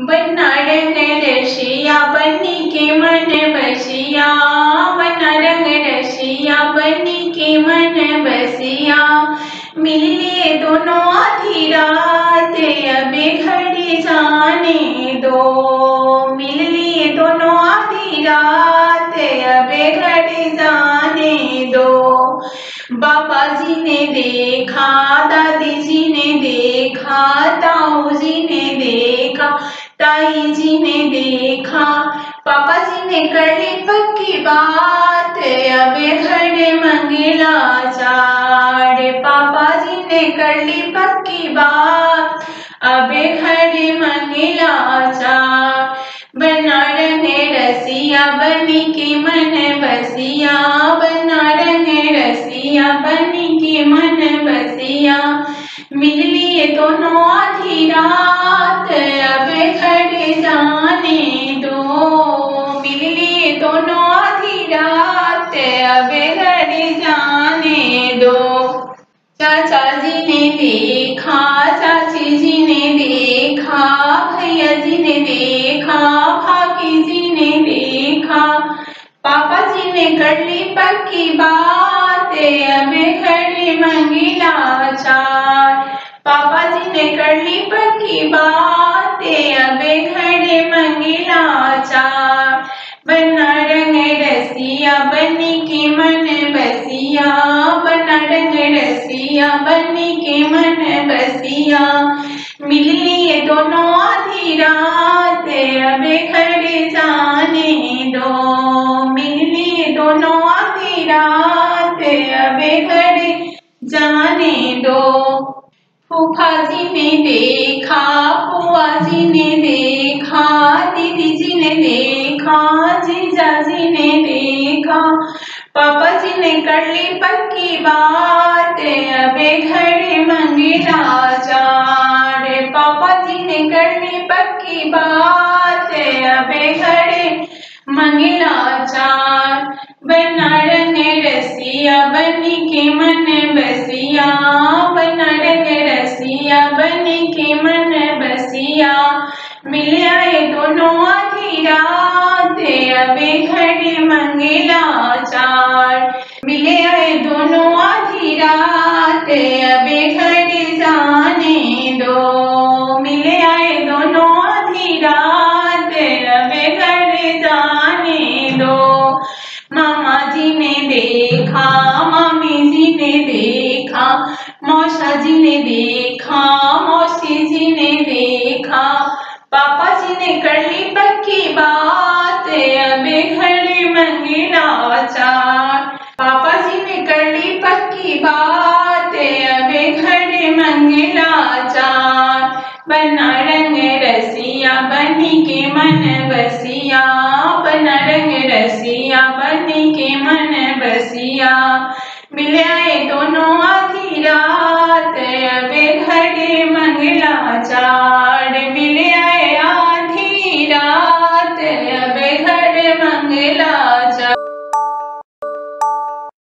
बना रंग रशिया बनी के मन बसिया बना रंग रशिया बनी के मन बसिया। मिल दोनों आधी रात अबे घड़ी जाने दो। मिल दोनों आधी रात अबे घड़ी जाने दो। बाबा जी ने देखा दादी जी ने देखा ताऊ जी ने देखा। ताई जी ने देखा, पापा जी ने कर ली पक्की बात अब घड़े मंगेला चार पापा जी ने कर ली पक्की बात अब घड़े मंगेला चार बना रंगे रसिया बनी के मन बसिया बना रंगे रसिया बनी के मन बसिया। मिल लिए दोनों आधी रात खड़े जाने दो। चाचा जी ने देखा, चाची जी ने देखा, भैया जी ने देखा, भाभी जी ने देखा। पापा जी ने कर ली पक्की बात, अबे खड़ी मंगीला चार पापा जी ने कर ली पक्की बात, अबे खड़े मंगीला चार बना रंग रसिया बनी के मन बसिया बना रंग रसिया बनी के मन बसिया। मिल लिए दोनों आधी रात, अबे खड़े जाने दो। मिल लिए दोनों आधी रात, अबे खड़े जाने दो। फूफा जी ने देखा बुआ जी ने देखा, दीदी जी ने देखा। जीजा जी ने देखा। पापा जी ने कर ली पक्की बात, अबे घरे मंगेला चार पापा जी ने कर ली पक्की बात, अबे घरे मंगेला चार बना रंग रसिया, बनी के मन बसिया, बना रंग रसिया बनी के मन बसिया मिल आए दोनों चार मिले आए दोनों आधी रात, अबे घड़ी जाने दो। मिले आए दोनों आधी रात, अबे घड़ी जाने दो। मामा जी ने देखा मामी जी ने देखा, मौसा जी ने देखा, मौसी जी ने देखा। बना रंग रसिया बनी के मन बसिया बना रंग रसिया बनी के मन बसिया। मिल आए